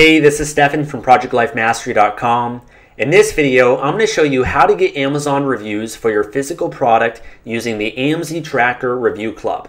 Hey, this is Stefan from ProjectLifeMastery.com. In this video, I'm going to show you how to get Amazon reviews for your physical product using the AMZ Tracker Review Club.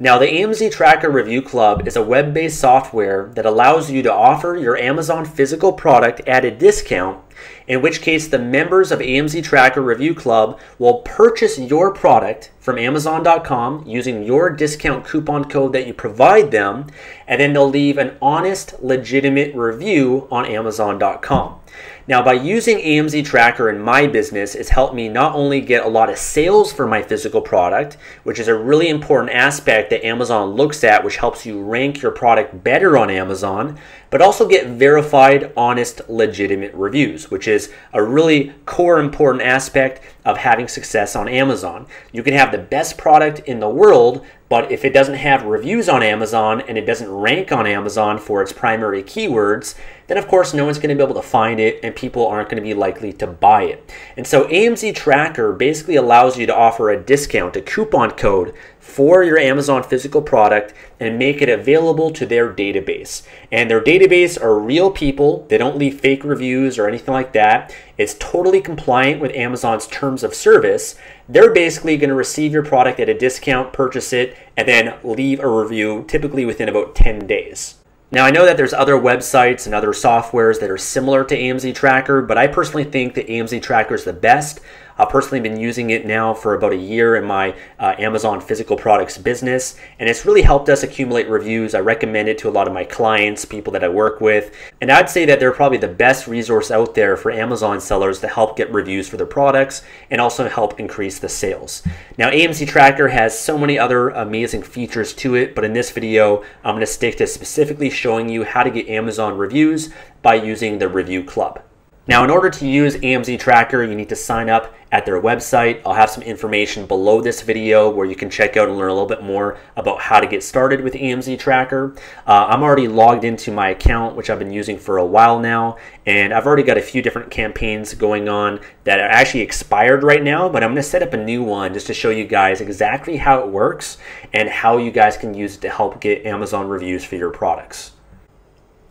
Now, the AMZ Tracker Review Club is a web-based software that allows you to offer your Amazon physical product at a discount, in which case the members of AMZ Tracker Review Club will purchase your product from Amazon.com using your discount coupon code that you provide them, and then they'll leave an honest, legitimate review on Amazon.com. Now, by using AMZ Tracker in my business, it's helped me not only get a lot of sales for my physical product, which is a really important aspect that Amazon looks at, which helps you rank your product better on Amazon, but also get verified, honest, legitimate reviews, which is a really core important aspect of having success on Amazon. You can have the best product in the world, but if it doesn't have reviews on Amazon and it doesn't rank on Amazon for its primary keywords, then of course no one's going to be able to find it and people aren't going to be likely to buy it. And so AMZ Tracker basically allows you to offer a discount, a coupon code for your Amazon physical product and make it available to their database. And their database are real people. They don't leave fake reviews or anything like that. It's totally compliant with Amazon's terms of service. They're basically going to receive your product at a discount, purchase it, and then leave a review typically within about 10 days. Now, I know that there's other websites and other softwares that are similar to AMZ Tracker, but I personally think that AMZ Tracker is the best. I've personally been using it now for about a year in my uh, Amazon physical products business, and it's really helped us accumulate reviews. I recommend it to a lot of my clients, people that I work with, and I'd say that they're probably the best resource out there for Amazon sellers to help get reviews for their products and also help increase the sales. Now, AMZ Tracker has so many other amazing features to it, but in this video, I'm going to stick to specifically showing you how to get Amazon reviews by using the Review Club. Now, in order to use AMZ Tracker, you need to sign up at their website. I'll have some information below this video where you can check out and learn a little bit more about how to get started with AMZ Tracker. Uh, I'm already logged into my account, which I've been using for a while now, and I've already got a few different campaigns going on that are actually expired right now, but I'm going to set up a new one just to show you guys exactly how it works and how you guys can use it to help get Amazon reviews for your products.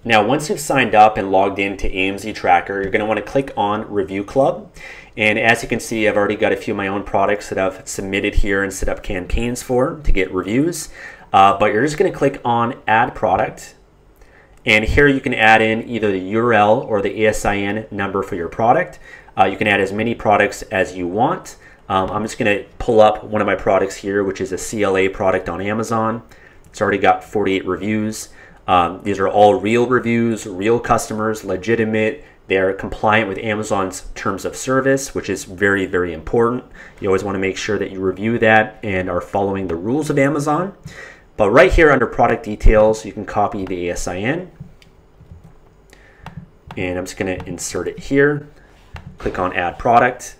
Now, once you've signed up and logged into AMZ Tracker, you're going to want to click on Review Club. And as you can see, I've already got a few of my own products that I've submitted here and set up campaigns for to get reviews. Uh, but you're just going to click on Add Product. And here you can add in either the URL or the ASIN number for your product. Uh, you can add as many products as you want. Um, I'm just going to pull up one of my products here, which is a CLA product on Amazon. It's already got 48 reviews. Um, these are all real reviews, real customers, legitimate. They're compliant with Amazon's terms of service, which is very, very important. You always want to make sure that you review that and are following the rules of Amazon. But right here under product details, you can copy the ASIN. And I'm just going to insert it here. Click on add product.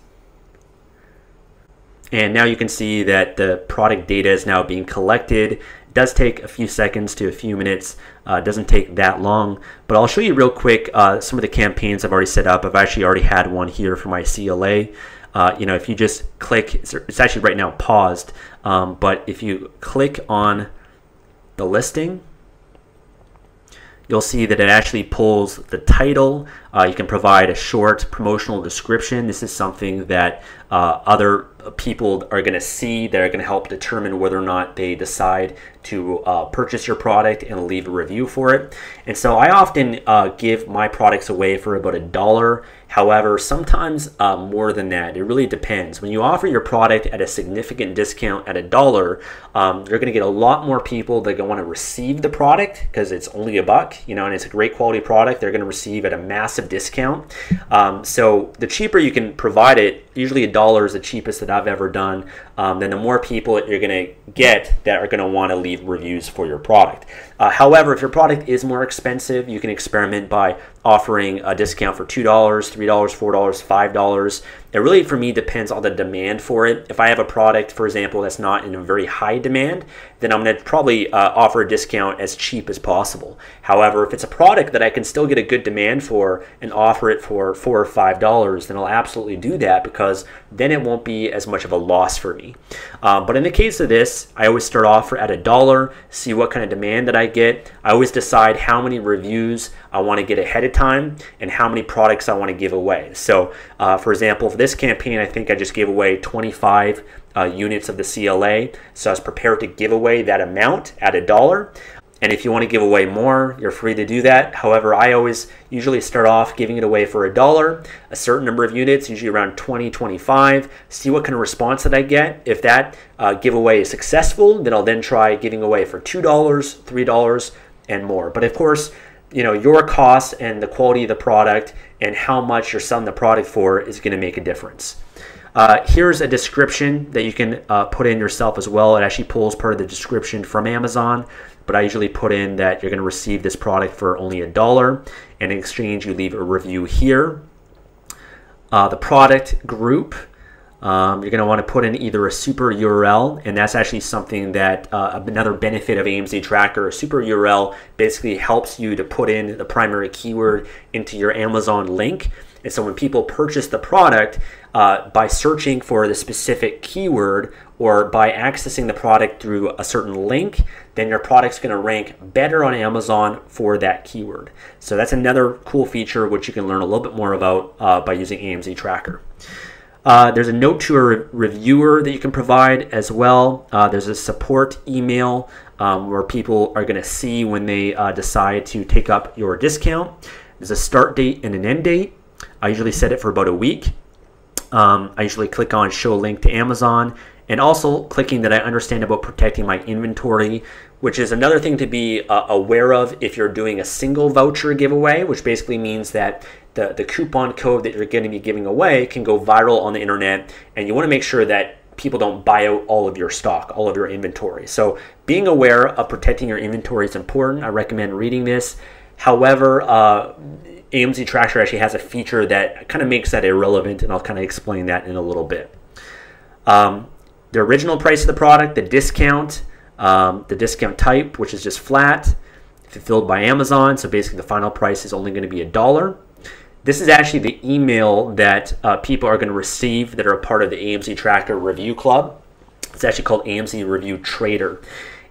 And now you can see that the product data is now being collected does take a few seconds to a few minutes. Uh, doesn't take that long, but I'll show you real quick uh, some of the campaigns I've already set up. I've actually already had one here for my CLA. Uh, you know, if you just click, it's actually right now paused, um, but if you click on the listing, you'll see that it actually pulls the title. Uh, you can provide a short promotional description. This is something that uh, other people are going to see that are going to help determine whether or not they decide to uh, purchase your product and leave a review for it. And so I often uh, give my products away for about a dollar. However, sometimes uh, more than that. It really depends. When you offer your product at a significant discount at a dollar, um, you're going to get a lot more people that want to receive the product because it's only a buck, you know, and it's a great quality product. They're going to receive at a massive discount. Um, so the cheaper you can provide it, usually a dollar is the cheapest that I've ever done, um, then the more people you're going to get that are going to want to leave reviews for your product. Uh, however, if your product is more expensive, you can experiment by offering a discount for $2, $3, $4, $5. It really, for me, depends on the demand for it. If I have a product, for example, that's not in a very high demand, then I'm going to probably uh, offer a discount as cheap as possible. However, if it's a product that I can still get a good demand for and offer it for 4 or $5, then I'll absolutely do that because then it won't be as much of a loss for me. Um, but in the case of this, I always start off at a dollar, see what kind of demand that I I get, I always decide how many reviews I want to get ahead of time and how many products I want to give away. So, uh, for example, for this campaign, I think I just gave away 25 uh, units of the CLA. So I was prepared to give away that amount at a dollar. And if you want to give away more, you're free to do that. However, I always usually start off giving it away for a dollar, a certain number of units, usually around 20, 25, see what kind of response that I get. If that uh, giveaway is successful, then I'll then try giving away for $2, $3, and more. But of course, you know, your cost and the quality of the product and how much you're selling the product for is going to make a difference. Uh, here's a description that you can uh, put in yourself as well. It actually pulls part of the description from Amazon, but I usually put in that you're going to receive this product for only a dollar. And in exchange, you leave a review here. Uh, the product group, um, you're going to want to put in either a super URL, and that's actually something that uh, another benefit of AMZ Tracker. A super URL basically helps you to put in the primary keyword into your Amazon link. And so when people purchase the product, uh, by searching for the specific keyword or by accessing the product through a certain link, then your product's going to rank better on Amazon for that keyword. So that's another cool feature which you can learn a little bit more about uh, by using AMZ Tracker. Uh, there's a note to a re reviewer that you can provide as well. Uh, there's a support email um, where people are going to see when they uh, decide to take up your discount. There's a start date and an end date. I usually set it for about a week. Um, I usually click on show link to Amazon and also clicking that I understand about protecting my inventory, which is another thing to be uh, aware of if you're doing a single voucher giveaway, which basically means that the, the coupon code that you're going to be giving away can go viral on the internet, and you want to make sure that people don't buy out all of your stock, all of your inventory. So being aware of protecting your inventory is important. I recommend reading this. However, uh, AMZ Tracker actually has a feature that kind of makes that irrelevant, and I'll kind of explain that in a little bit. Um, the original price of the product, the discount, um, the discount type, which is just flat, fulfilled by Amazon. So basically, the final price is only going to be a dollar. This is actually the email that uh, people are going to receive that are a part of the AMZ Tracker Review Club. It's actually called AMZ Review Trader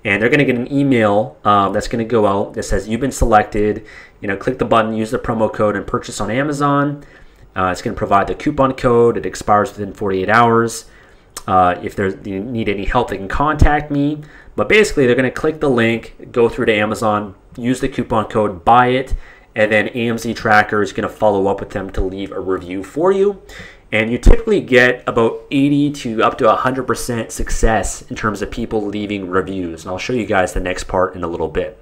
and they're going to get an email um, that's going to go out that says you've been selected. You know, click the button, use the promo code, and purchase on Amazon. Uh, it's going to provide the coupon code. It expires within 48 hours. Uh, if you need any help, they can contact me. But basically, they're going to click the link, go through to Amazon, use the coupon code, buy it, and then AMZ Tracker is going to follow up with them to leave a review for you and you typically get about 80 to up to 100% success in terms of people leaving reviews. And I'll show you guys the next part in a little bit.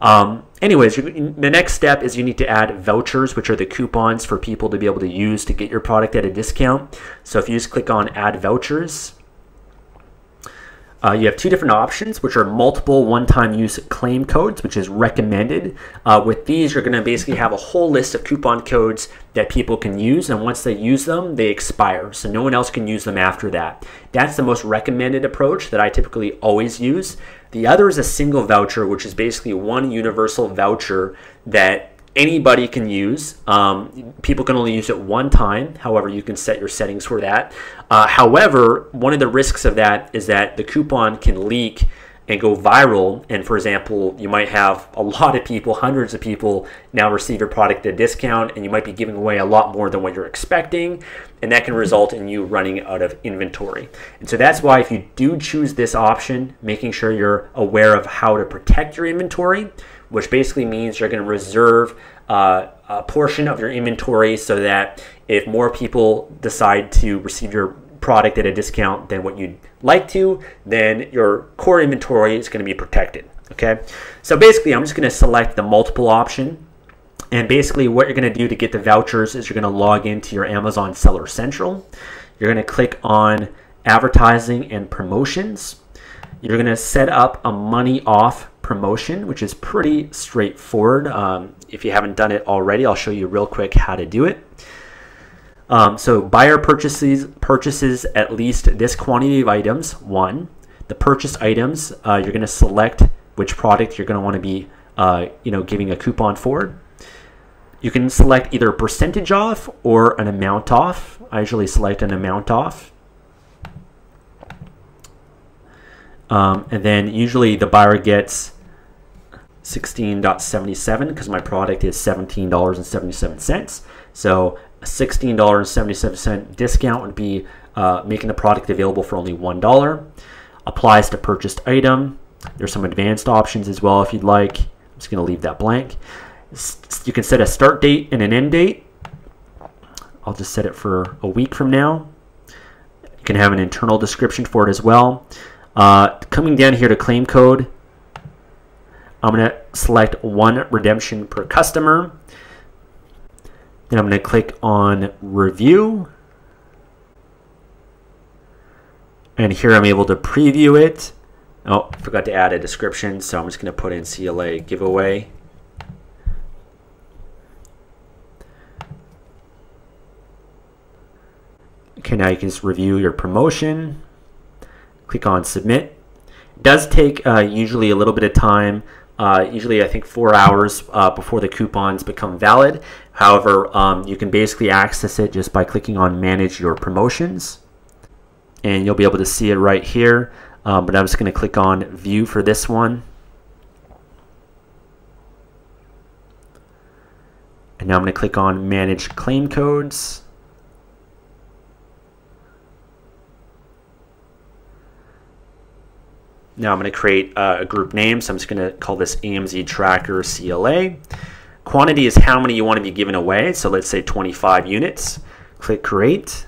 Um, anyways, the next step is you need to add vouchers, which are the coupons for people to be able to use to get your product at a discount. So if you just click on add vouchers, uh, you have two different options, which are multiple one-time use claim codes, which is recommended. Uh, with these, you're going to basically have a whole list of coupon codes that people can use, and once they use them, they expire, so no one else can use them after that. That's the most recommended approach that I typically always use. The other is a single voucher, which is basically one universal voucher that anybody can use. Um, people can only use it one time. However, you can set your settings for that. Uh, however, one of the risks of that is that the coupon can leak and go viral. And for example, you might have a lot of people, hundreds of people now receive your product at a discount, and you might be giving away a lot more than what you're expecting. And that can result in you running out of inventory. And so that's why if you do choose this option, making sure you're aware of how to protect your inventory, which basically means you're going to reserve uh, a portion of your inventory so that if more people decide to receive your product at a discount than what you'd like to, then your core inventory is going to be protected. Okay, so basically, I'm just going to select the multiple option. And basically, what you're going to do to get the vouchers is you're going to log into your Amazon Seller Central. You're going to click on Advertising and Promotions. You're going to set up a money off promotion, which is pretty straightforward. Um, if you haven't done it already, I'll show you real quick how to do it. Um, so buyer purchases purchases at least this quantity of items. One, the purchase items uh, you're going to select which product you're going to want to be uh, you know giving a coupon for. You can select either a percentage off or an amount off. I usually select an amount off. Um, and then usually the buyer gets 16.77 because my product is $17.77. So a $16.77 discount would be uh, making the product available for only $1. Applies to purchased item. There's some advanced options as well if you'd like. I'm just going to leave that blank. You can set a start date and an end date. I'll just set it for a week from now. You can have an internal description for it as well. Uh, coming down here to claim code, I'm going to select one redemption per customer. Then I'm going to click on review. And here I'm able to preview it. Oh, forgot to add a description, so I'm just going to put in CLA giveaway. Okay, now you can just review your promotion. Click on submit. It does take uh, usually a little bit of time uh, usually I think four hours uh, before the coupons become valid. However, um, you can basically access it just by clicking on manage your promotions and you'll be able to see it right here. Um, but I'm just going to click on view for this one. And now I'm going to click on manage claim codes. Now I'm going to create a group name, so I'm just going to call this AMZ Tracker CLA. Quantity is how many you want to be given away, so let's say 25 units. Click Create.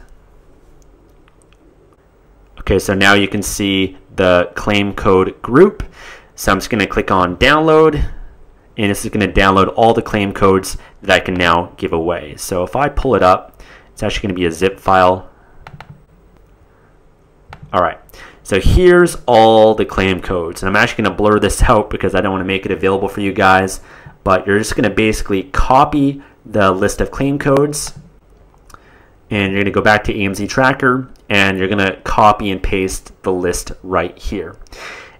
Okay, so now you can see the claim code group. So I'm just going to click on Download, and this is going to download all the claim codes that I can now give away. So if I pull it up, it's actually going to be a zip file. All right. So here's all the claim codes. And I'm actually going to blur this out because I don't want to make it available for you guys. But you're just going to basically copy the list of claim codes. And you're going to go back to AMZ Tracker and you're going to copy and paste the list right here.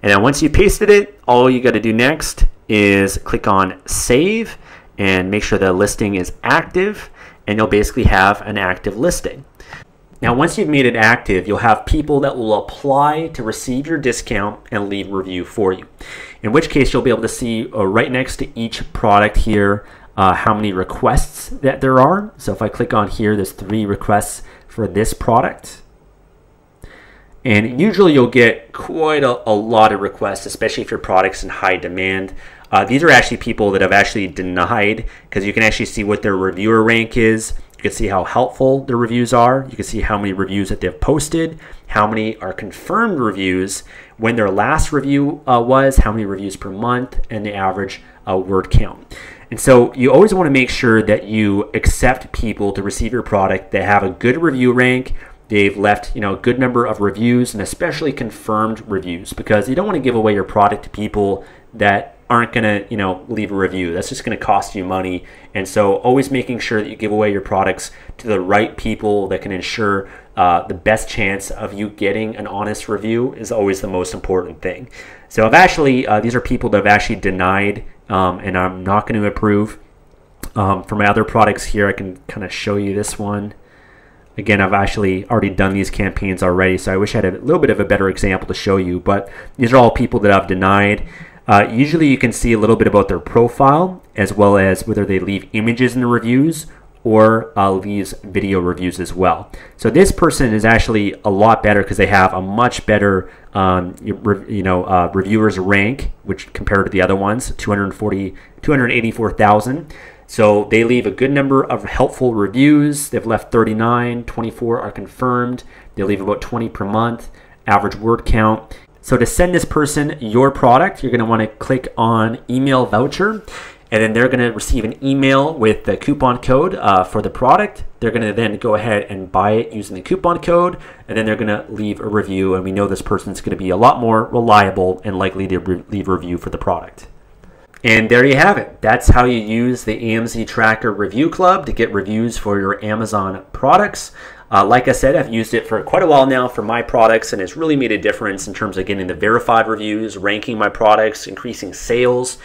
And then once you've pasted it, all you got to do next is click on Save and make sure the listing is active and you'll basically have an active listing. Now, once you've made it active, you'll have people that will apply to receive your discount and leave review for you. In which case, you'll be able to see uh, right next to each product here uh, how many requests that there are. So if I click on here, there's three requests for this product. And usually you'll get quite a, a lot of requests, especially if your product's in high demand. Uh, these are actually people that have actually denied because you can actually see what their reviewer rank is. You can see how helpful the reviews are. You can see how many reviews that they've posted, how many are confirmed reviews, when their last review uh, was, how many reviews per month, and the average uh, word count. And so you always want to make sure that you accept people to receive your product that have a good review rank, They've left, you know, a good number of reviews and especially confirmed reviews because you don't want to give away your product to people that aren't going to, you know, leave a review. That's just going to cost you money. And so always making sure that you give away your products to the right people that can ensure uh, the best chance of you getting an honest review is always the most important thing. So I've actually, uh, these are people that I've actually denied um, and I'm not going to approve. Um, for my other products here, I can kind of show you this one. Again, I've actually already done these campaigns already, so I wish I had a little bit of a better example to show you, but these are all people that I've denied. Uh, usually you can see a little bit about their profile as well as whether they leave images in the reviews or uh, leaves video reviews as well. So this person is actually a lot better because they have a much better um, you know uh, reviewers rank, which compared to the other ones, 240, 284,000. So they leave a good number of helpful reviews. They've left 39, 24 are confirmed. They leave about 20 per month, average word count. So to send this person your product, you're going to want to click on email voucher and then they're going to receive an email with the coupon code uh, for the product. They're going to then go ahead and buy it using the coupon code, and then they're going to leave a review. And we know this person's going to be a lot more reliable and likely to re leave a review for the product. And there you have it. That's how you use the AMZ Tracker Review Club to get reviews for your Amazon products. Uh, like I said, I've used it for quite a while now for my products, and it's really made a difference in terms of getting the verified reviews, ranking my products, increasing sales.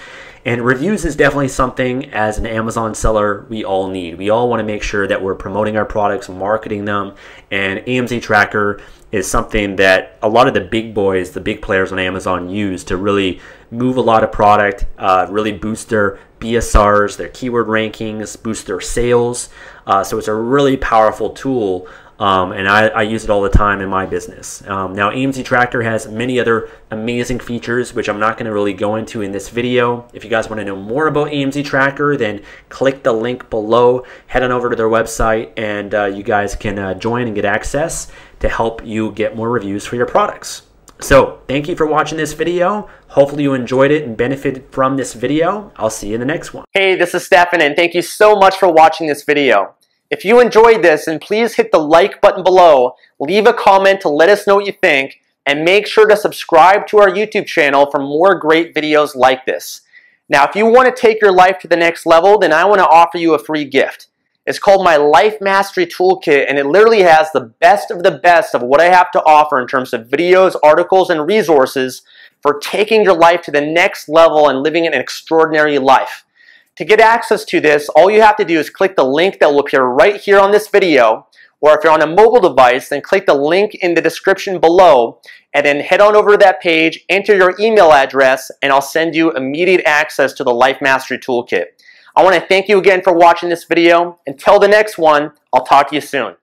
And reviews is definitely something as an Amazon seller we all need. We all want to make sure that we're promoting our products, marketing them, and AMZ Tracker is something that a lot of the big boys, the big players on Amazon use to really move a lot of product, uh, really boost their BSRs, their keyword rankings, boost their sales. Uh, so it's a really powerful tool um, and I, I, use it all the time in my business. Um, now, AMZ Tracker has many other amazing features, which I'm not going to really go into in this video. If you guys want to know more about AMZ Tracker, then click the link below, head on over to their website, and uh, you guys can uh, join and get access to help you get more reviews for your products. So, thank you for watching this video. Hopefully you enjoyed it and benefited from this video. I'll see you in the next one. Hey, this is Stefan, and thank you so much for watching this video. If you enjoyed this, then please hit the like button below, leave a comment to let us know what you think, and make sure to subscribe to our YouTube channel for more great videos like this. Now, if you want to take your life to the next level, then I want to offer you a free gift. It's called my Life Mastery Toolkit, and it literally has the best of the best of what I have to offer in terms of videos, articles, and resources for taking your life to the next level and living an extraordinary life. To get access to this, all you have to do is click the link that will appear right here on this video, or if you're on a mobile device, then click the link in the description below, and then head on over to that page, enter your email address, and I'll send you immediate access to the Life Mastery Toolkit. I want to thank you again for watching this video. Until the next one, I'll talk to you soon.